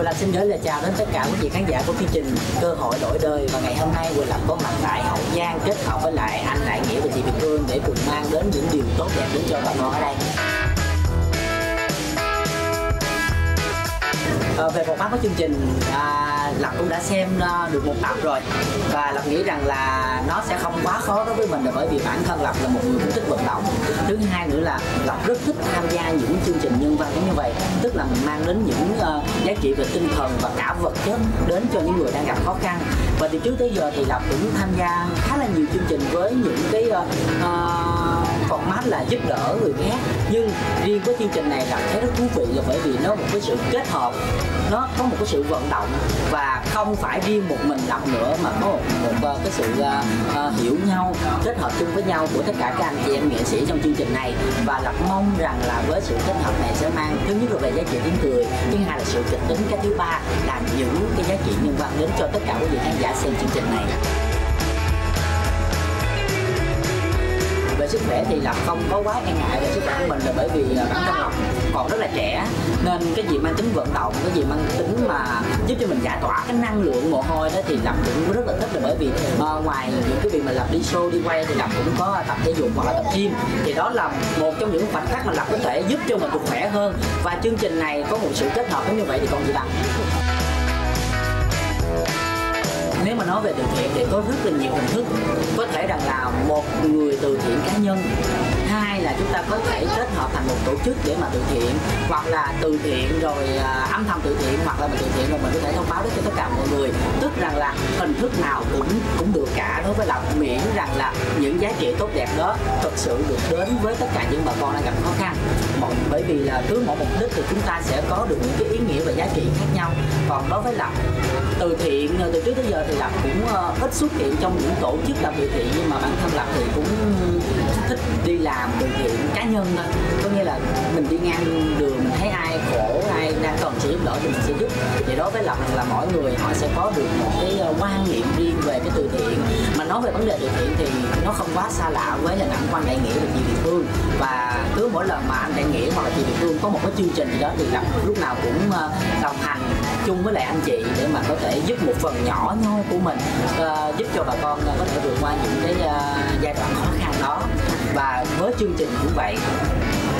Quỳnh Lập xin gửi lời chào đến tất cả quý vị khán giả của chương trình Cơ hội đổi đời và ngày hôm nay Quỳnh Lập có mặt tại Hậu Giang kết hợp với lại anh Đại Nghĩa và chị Việt Hương để cùng mang đến những điều tốt đẹp đến cho bà con ở đây. À, về một mắt của chương trình à, Lập cũng đã xem ờ, được một tập rồi. Và Lập nghĩ rằng là nó sẽ không quá khó đối với mình là bởi vì bản thân Lập là một người cũng thích vận động. Thứ hai nữa là Lập rất thích tham gia những chương trình nhân văn như vậy tức là mình mang đến những uh, giá trị về tinh thần và cả vật chất đến cho những người đang gặp khó khăn. Và từ trước tới giờ thì Lập cũng tham gia khá là nhiều chương trình với những cái uh, uh, format là giúp đỡ người khác. Nhưng riêng với chương trình này là thấy rất thú vị là bởi vì nó một cái sự kết hợp nó có một cái sự vận động và không phải riêng một mình đọc nữa mà có một, một, một cái sự uh, uh, hiểu nhau kết hợp chung với nhau của tất cả các anh chị em nghệ sĩ trong chương trình này. Và lập mong rằng là với sự kết hợp này sẽ mang thứ nhất là về giá trị tiếng cười thứ hai là sự kịch tính cái thứ ba là những cái giá trị nhân văn đến cho tất cả quý vị khán giả xem chương trình này. Về sức khỏe thì là không có quá e ngại về sức khỏe của mình là bởi vì ờ, bản thân lập còn rất là trẻ. Nên cái gì mang tính vận động cái gì mang tính mà giúp cho mình giải tỏa cái năng lượng mồ hôi đó thì làm cũng rất là thích là bởi vì uh, ngoài những cái việc mà làm đi show đi quay thì làm cũng có tập thể dục hoặc là tập gym. Thì đó là một trong những khoảnh khắc mà làm có thể giúp cho mình được khỏe hơn. Và chương trình này có một sự kết hợp như vậy thì còn gì bằng nếu mà nói về từ thiện thì có rất là nhiều hình thức. Có thể rằng là một người từ thiện cá nhân, hai là chúng ta có thể kết hợp thành một tổ chức để mà từ thiện, hoặc là từ thiện rồi à, âm thầm từ thiện, hoặc là mình từ thiện rồi mình có thể thông báo đến cho tất cả mọi người. Tức rằng là hình thức nào cũng cũng được cả đối với lòng miễn rằng là những giá trị tốt đẹp đó thực sự được đến với tất cả những bà con đang gặp khó khăn. Bởi vì là cứ mỗi mục đích thì chúng ta sẽ có được những cái ý nghĩa và giá trị khác nhau. Còn đối với lộc từ thiện ờ, từ trước tới giờ thì lộc cũng uh, ít xuất hiện trong những tổ chức làm từ thiện nhưng mà bản thân lộc thì cũng thích đi làm từ thiện cá nhân thôi là mình đi ngang đường mình thấy ai khổ ai đang cần sự giúp đỡ thì mình sẽ giúp. Thì đối với lập là mỗi người họ sẽ có được một cái ờ, quan niệm riêng về cái từ thiện. Mà nói về vấn đề từ thiện thì nó không quá xa lạ với hình ảnh của anh đại nghĩa và chị việt phương. Và cứ mỗi lần mà anh đại nghĩa hoặc là chị việt phương có một cái chương trình gì đó thì lập lúc nào cũng ờ, đồng hành chung với lại anh chị để mà có thể giúp một phần nhỏ nhoi của mình uh, giúp cho bà con có thể vượt qua những cái uh, giai đoạn khó khăn đó. Và với chương trình cũng vậy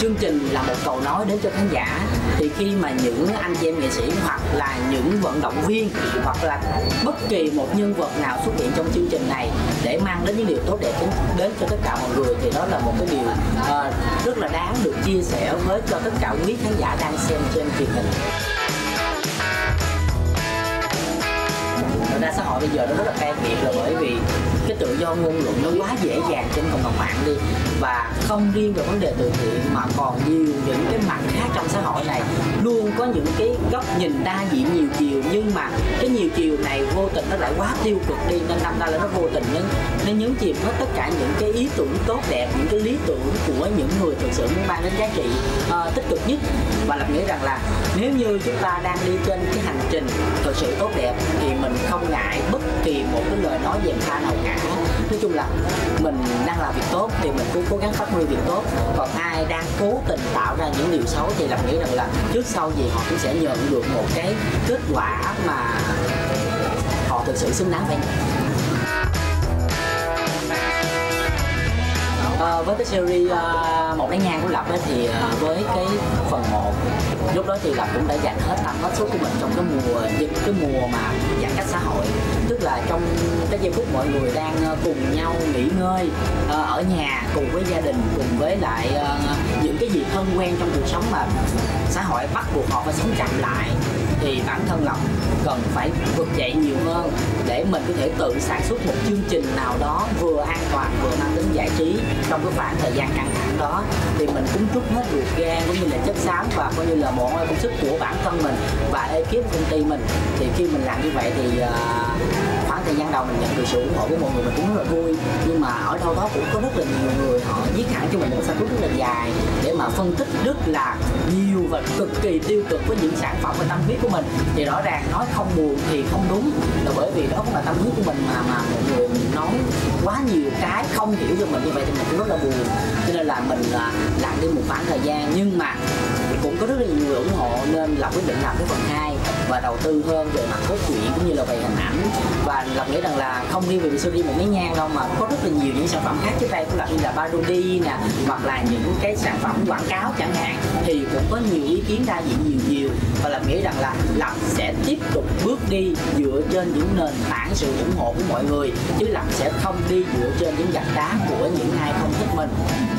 chương trình là một cầu nói đến cho khán giả. Thì khi mà những anh chị em nghệ sĩ hoặc là những vận động viên hoặc là bất kỳ một nhân vật nào xuất hiện trong chương trình này để mang đến những điều tốt đẹp đến, cho tất cả mọi người thì đó là một cái điều uh, rất là đáng được chia sẻ với cho tất cả quý khán giả đang xem trên truyền hình. Xã hội bây giờ nó rất là cay nghiệt là bởi vì cái tự do ngôn luận nó quá dễ dàng trên cộng đồng mạng đi. Và không riêng về vấn đề từ thiện mà còn nhiều những cái mặt khác trong xã hội này. Luôn có những cái góc nhìn đa diện nhiều chiều nhưng mà cái nhiều chiều này vô tình nó lại quá tiêu cực đi nên năm nay là nó vô tình nên nên nhấn chìm hết tất cả những cái ý tưởng tốt đẹp những cái lý tưởng của những người thực sự muốn mang đến giá trị uh, tích cực nhất. Và lập nghĩ rằng là nếu như chúng ta đang đi trên cái hành trình thực sự tốt đẹp thì mình không ngại bất kỳ một cái lời nói dèm pha nào cả. Nói chung là mình đang làm việc tốt thì mình cứ cố gắng phát huy việc tốt. Còn ai đang cố tình tạo ra những điều xấu thì làm nghĩ rằng là trước sau gì họ cũng sẽ nhận được một cái kết quả mà họ thực sự xứng đáng phải nhận với cái series uh, một nén nhang của lập ấy, thì uh, với cái phần 1 lúc đó thì lập cũng đã dành hết tâm hết số của mình trong cái mùa dịch cái mùa mà giãn cách xã hội. Tức là trong cái giây phút mọi người đang ờ, cùng nhau nghỉ ngơi uh, ở nhà cùng với gia đình cùng với lại uh, những cái gì thân quen trong cuộc sống mà xã hội bắt buộc họ phải sống chậm lại thì bản thân Ngọc cần phải vực dậy nhiều hơn để mình có thể tự sản xuất một chương trình nào đó vừa an toàn vừa mang tính giải trí trong cái khoảng thời gian căng thẳng đó. Thì mình cũng trút hết ruột gan cũng như là chất xám và coi như là mồ hôi công sức của bản thân mình và ekip công ty mình. Thì khi mình làm như vậy thì uh, khoảng thời gian đầu mình nhận được sự ủng hộ của mọi người mình cũng rất là vui. Nhưng mà ở đâu đó cũng có rất là nhiều người họ viết hẳn cho mình một sản rất là dài để mà phân tích rất là nhiều và cực kỳ tiêu cực với những sản phẩm và tâm huyết của mình. Thì rõ ràng nói không buồn thì không đúng. Là bởi vì đó cũng là tâm huyết của mình mà mà mọi người nói quá nhiều cái không hiểu cho mình như vậy thì mình cũng rất là buồn. Cho nên là mình là làm đi một khoảng thời gian. Nhưng mà cũng có rất là nhiều người ủng hộ nên là quyết định làm cái phần 2 và đầu tư hơn về mặt cốt truyện cũng như là về hình ảnh. Và lập nghĩ rằng là không riêng về Missouri một miếng nhang đâu mà có rất là nhiều những sản phẩm khác trước đây cũng là như là Barodi nè, hoặc là những cái sản phẩm quảng cáo chẳng hạn, thì cũng có nhiều ý kiến đa diện nhiều nhiều và lập nghĩ rằng là lập sẽ tiếp tục bước đi dựa trên những nền tảng sự ủng hộ của mọi người, chứ lập sẽ không đi dựa trên những gạch đá của những ai không thích mình.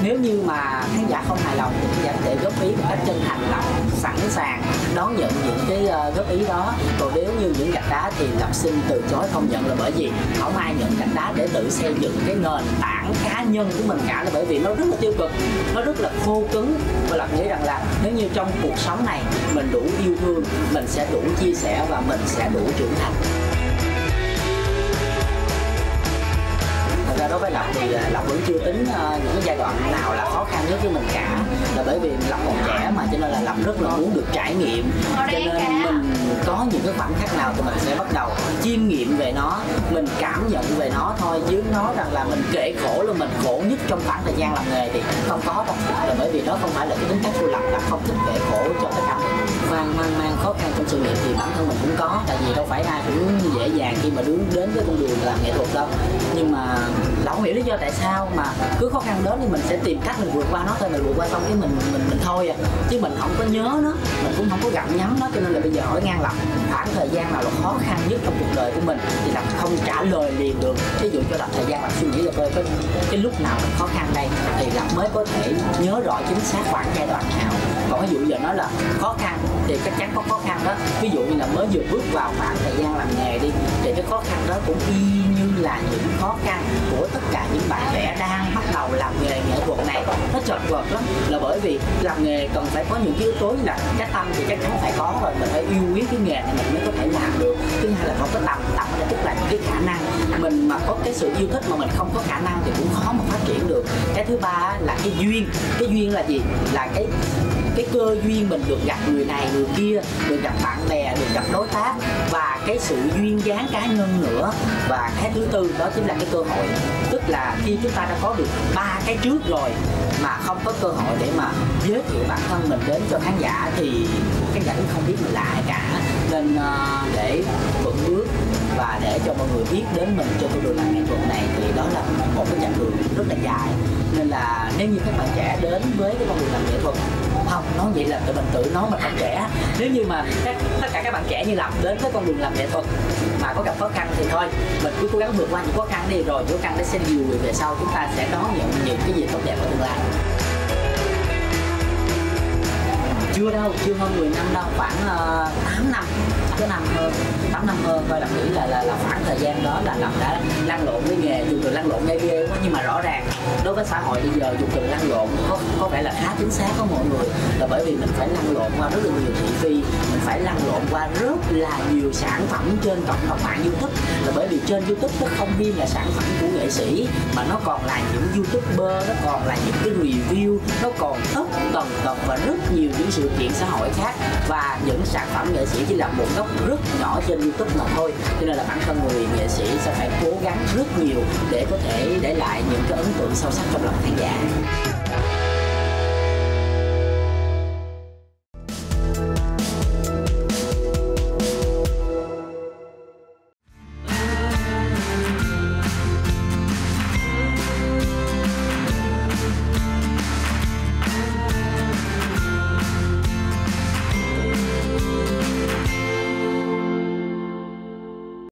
Nếu như mà khán giả không hài lòng thì khán giả có thể góp ý một cách chân thành, lập sẵn sàng đón nhận những cái ờ, góp ý đó. Còn nếu như những gạch đá thì lập xin từ chối không nhận là bởi vì không ai nhận gạch đá để tự xây dựng cái nền tảng cá nhân của mình cả là bởi vì nó rất là tiêu cực, nó rất là khô cứng. Và lập nghĩ rằng là nếu như trong cuộc sống này mình đủ yêu thương, mình sẽ đủ chia sẻ và mình sẽ đủ trưởng thành. Thật ra đối với lộc thì à, lộc vẫn chưa tính à, những cái giai đoạn này khăn nhất với mình cả là bởi vì lộc còn trẻ mà cho nên là lộc rất là muốn được trải nghiệm. Cho nên mình có những cái khoảnh khắc nào thì mình sẽ bắt đầu chiêm nghiệm về nó mình cảm nhận về nó thôi. Chứ nói rằng là mình kể khổ là mình khổ nhất trong khoảng thời gian làm nghề thì không có đâu. Là bởi vì đó không phải là cái tính cách của lộc là không thích kể khổ cho tất cả mọi người mang mang mang khó khăn trong sự nghiệp thì bản thân mình cũng có tại vì đâu phải ai cũng dễ dàng khi mà đứng đến với con đường làm nghệ thuật đâu. Nhưng mà lão hiểu lý do tại sao mà cứ khó khăn đến thì mình sẽ tìm cách mình vượt qua nó thôi mình vượt qua xong cái mình mình mình thôi à. Chứ mình không có nhớ nó mình cũng không có gặm nhắm nó cho nên là bây giờ hỏi ngang lọc khoảng thời gian nào là khó khăn nhất trong cuộc đời của mình thì là không trả lời liền được. Ví dụ cho đặt thời gian làm suy nghĩ là coi cái, cái lúc nào khó khăn đây thì lập mới có thể nhớ rõ chính xác khoảng giai đoạn nào. Còn ví dụ giờ nói là khó khăn thì chắc chắn có khó khăn đó. Ví dụ như là mới vừa bước vào khoảng thời gian làm nghề đi khó khăn đó cũng y như là những khó khăn của tất cả những bạn trẻ đang bắt đầu làm nghề nghệ thuật này. Nó chật vật lắm. Là bởi vì làm nghề cần phải có những cái yếu tố như là cái tâm thì chắc chắn phải có rồi. Mình phải yêu quý cái nghề này mình mới có thể làm được. Thứ hai là có cái tầm tầm là tức là những cái khả năng. Mình mà có cái sự yêu thích mà mình không có khả năng thì cũng khó mà phát triển được. Cái thứ ba là cái duyên. Cái duyên là gì? Là cái cái cơ duyên mình được gặp người này, người kia được gặp bạn gặp đối tác và cái sự duyên dáng cá nhân nữa. Và cái thứ tư đó chính là cái cơ hội. Tức là khi chúng ta đã có được ba cái trước rồi mà không có cơ hội để mà giới thiệu bản thân mình đến cho khán giả thì khán giả cũng không biết mình là ai cả. Nên uh, để vững bước và để cho mọi người biết đến mình trên con đường làm nghệ thuật này thì đó là một cái chặng đường rất là dài. Nên là nếu như các bạn trẻ đến với cái con đường làm nghệ thuật không nó vậy là tụi mình tự nói mình không trẻ. Nếu như mà các, tất cả các bạn trẻ như làm đến với con đường làm nghệ thuật mà có gặp khó khăn thì thôi mình cứ cố gắng vượt qua những khó khăn đi rồi khó khăn để sẽ nhiều người về sau chúng ta sẽ đón nhận những cái gì tốt đẹp ở tương lai. Chưa đâu chưa hơn 10 năm đâu khoảng ờ, uh, 8 năm cái năm ờ, hơn 8 năm ờ, hơn coi là nghĩ là, là là khoảng thời gian đó là làm đã lăn lộn với nghề dùng từ lăn lộn ngay ghê quá nhưng mà rõ ràng đối với xã hội bây giờ dùng từ lăn lộn có có vẻ là khá chính xác có mọi người. Là bởi vì mình phải lăn lộn qua rất là nhiều thị phi mình phải lăn lộn qua rất là nhiều sản phẩm trên cộng đồng mạng youtube. Là bởi vì trên youtube nó không riêng là sản phẩm của nghệ sĩ mà nó còn là những youtuber nó còn là những cái review nó còn tất tần tật và rất nhiều những sự kiện xã hội khác và những sản phẩm nghệ sĩ chỉ là một góc rất nhỏ trên youtube mà thôi. Cho nên là bản thân người nghệ sĩ sẽ phải cố gắng rất nhiều để có thể để lại những cái ấn tượng sâu sắc trong lòng khán giả.